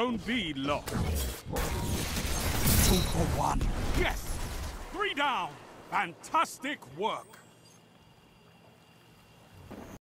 Don't be lost. Two for one. Yes! Three down! Fantastic work!